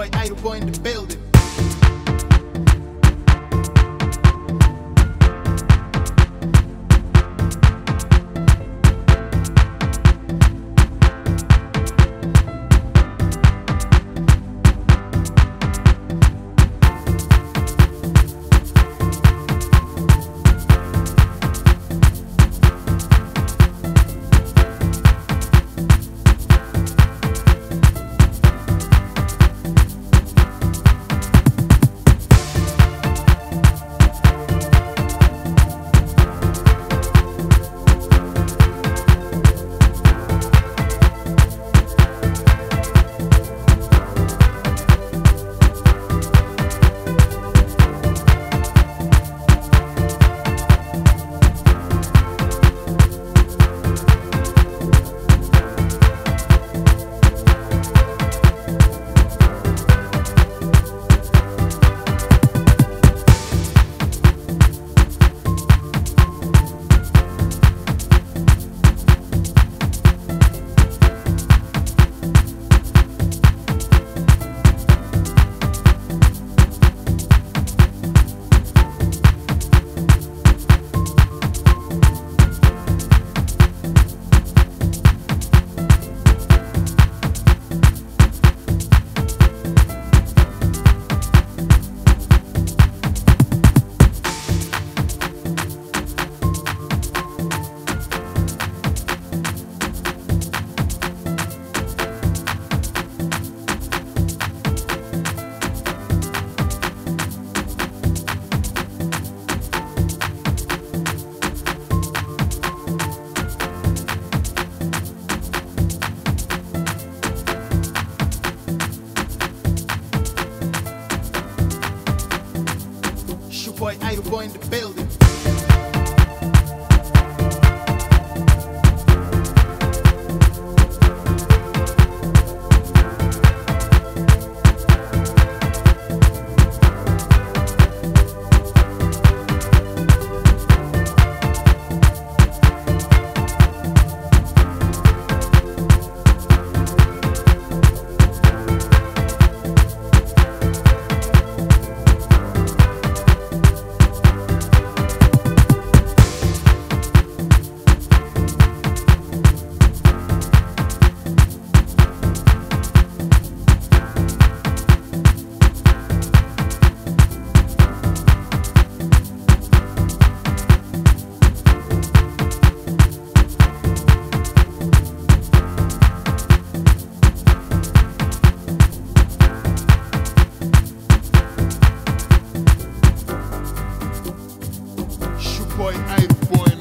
boy, idol boy in the building. your boy, Idle Boy in the building. boy, ice boy.